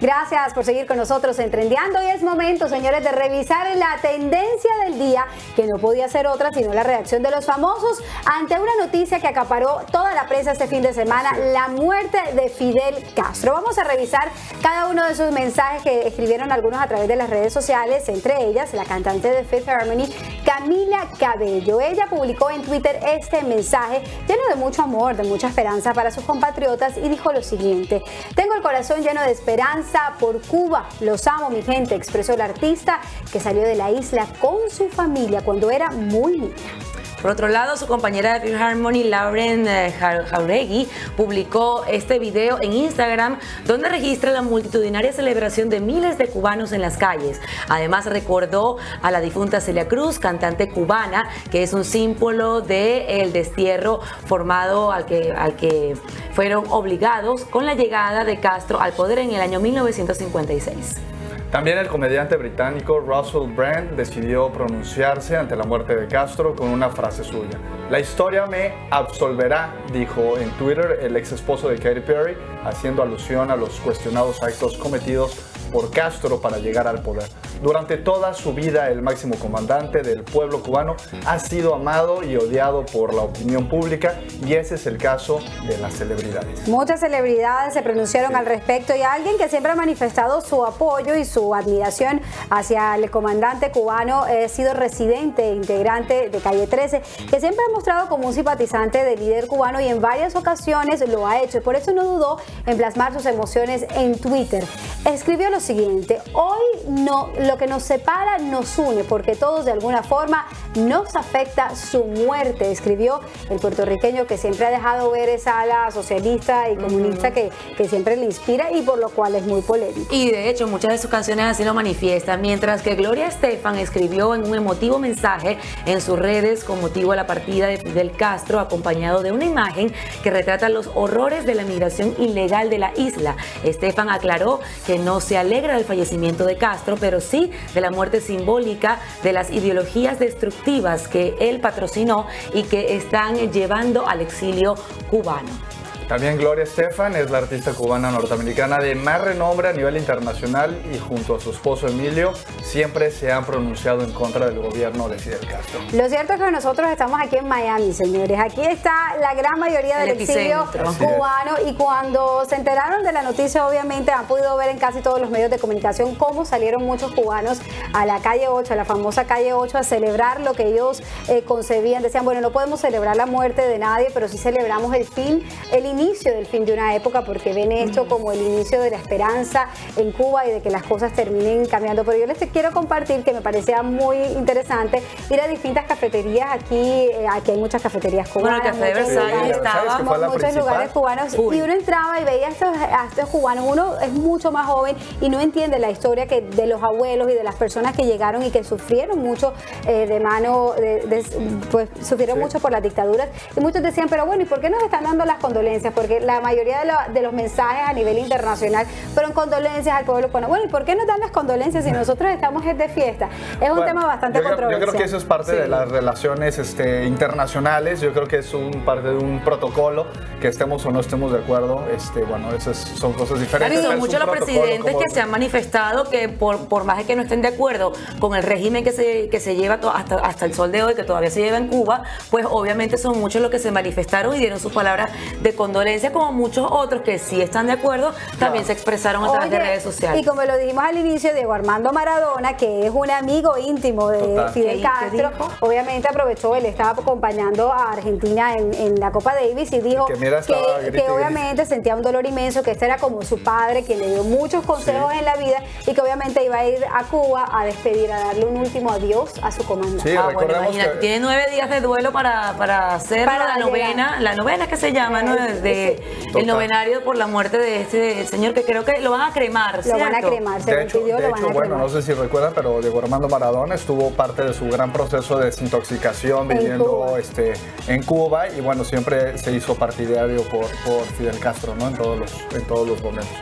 Gracias por seguir con nosotros en Trendeando y es momento, señores, de revisar la tendencia del día, que no podía ser otra sino la reacción de los famosos ante una noticia que acaparó toda la prensa este fin de semana, la muerte de Fidel Castro. Vamos a revisar cada uno de esos mensajes que escribieron algunos a través de las redes sociales, entre ellas la cantante de Fifth Harmony, Camila Cabello. Ella publicó en Twitter este mensaje lleno de mucho amor, de mucha esperanza para sus compatriotas y dijo lo siguiente, tengo el corazón lleno de esperanza por Cuba. Los amo, mi gente, expresó el artista que salió de la isla con su familia cuando era muy niña. Por otro lado, su compañera de Harmony, Lauren eh, Jauregui, publicó este video en Instagram donde registra la multitudinaria celebración de miles de cubanos en las calles. Además, recordó a la difunta Celia Cruz, cantante cubana, que es un símbolo del destierro formado al que, al que fueron obligados con la llegada de Castro al poder en el año 1956. También el comediante británico Russell Brand decidió pronunciarse ante la muerte de Castro con una frase suya. La historia me absolverá, dijo en Twitter el ex esposo de Katy Perry, haciendo alusión a los cuestionados actos cometidos por Castro para llegar al poder. Durante toda su vida, el máximo comandante del pueblo cubano ha sido amado y odiado por la opinión pública y ese es el caso de las celebridades. Muchas celebridades se pronunciaron al respecto y alguien que siempre ha manifestado su apoyo y su admiración hacia el comandante cubano ha sido residente e integrante de Calle 13, que siempre ha mostrado como un simpatizante del líder cubano y en varias ocasiones lo ha hecho. Por eso no dudó en plasmar sus emociones en Twitter. Escribió lo siguiente, hoy no lo que nos separa nos une porque todos de alguna forma nos afecta su muerte, escribió el puertorriqueño que siempre ha dejado ver esa ala socialista y comunista que, que siempre le inspira y por lo cual es muy polémico. Y de hecho muchas de sus canciones así lo manifiestan, mientras que Gloria Estefan escribió en un emotivo mensaje en sus redes con motivo a la partida de Fidel Castro acompañado de una imagen que retrata los horrores de la migración ilegal de la isla. Estefan aclaró que no se alegra del fallecimiento de Castro, pero sí de la muerte simbólica de las ideologías destructivas que él patrocinó y que están llevando al exilio cubano. También Gloria Estefan es la artista cubana norteamericana de más renombre a nivel internacional y junto a su esposo Emilio siempre se han pronunciado en contra del gobierno de Fidel Castro. Lo cierto es que nosotros estamos aquí en Miami, señores. Aquí está la gran mayoría del exilio cubano y cuando se enteraron de la noticia, obviamente han podido ver en casi todos los medios de comunicación cómo salieron muchos cubanos a la calle 8, a la famosa calle 8, a celebrar lo que ellos eh, concebían. Decían, bueno, no podemos celebrar la muerte de nadie, pero sí celebramos el fin, el inicio inicio del fin de una época porque ven esto como el inicio de la esperanza en Cuba y de que las cosas terminen cambiando. Pero yo les quiero compartir que me parecía muy interesante ir a distintas cafeterías. Aquí, eh, aquí hay muchas cafeterías cubanas. Bueno, el Café de Versalles estaba. Muchos lugares cubanos. Y uno entraba y veía a estos, a estos cubanos. Uno es mucho más joven y no entiende la historia que de los abuelos y de las personas que llegaron y que sufrieron mucho eh, de mano, de, pues sufrieron mucho por las dictaduras. Y muchos decían, pero bueno, ¿y por qué nos están dando las condolencias? Porque la mayoría de, los mensajes a nivel internacional fueron condolencias al pueblo cubano. Bueno, ¿y por qué nos dan las condolencias si nosotros estamos de fiesta? Es un tema bastante controversial. Yo creo que eso es parte de las relaciones este, internacionales, yo creo que es un parte de un protocolo, que estemos o no estemos de acuerdo, este, bueno, esas son cosas diferentes. Son muchos los presidentes que se han manifestado que por, por más de que no estén de acuerdo con el régimen que se, que se lleva hasta, hasta el sol de hoy, que todavía se lleva en Cuba, pues obviamente son muchos los que se manifestaron y dieron sus palabras de condolencia como muchos otros que sí están de acuerdo, también se expresaron a través de redes sociales. Y como lo dijimos al inicio, Diego Armando Maradona, que es un amigo íntimo de Fidel Castro, obviamente aprovechó, él estaba acompañando a Argentina en, la Copa Davis y dijo que, obviamente sentía un dolor inmenso, que este era como su padre, que le dio muchos consejos en la vida y que obviamente iba a ir a Cuba a despedir, a darle un último adiós a su comandante. ah, bueno, imagínate, tiene nueve días de duelo para, para hacer la novena, la novena que se llama, ¿no? El novenario por la muerte de este señor que creo que lo van a cremar. Lo van a cremar, se de hecho, de hecho bueno, no sé si recuerdan, pero Diego Armando Maradona estuvo parte de su gran proceso de desintoxicación viviendo este, en Cuba y bueno, siempre se hizo partidario por, por Fidel Castro, ¿no? En todos los, en todos los momentos.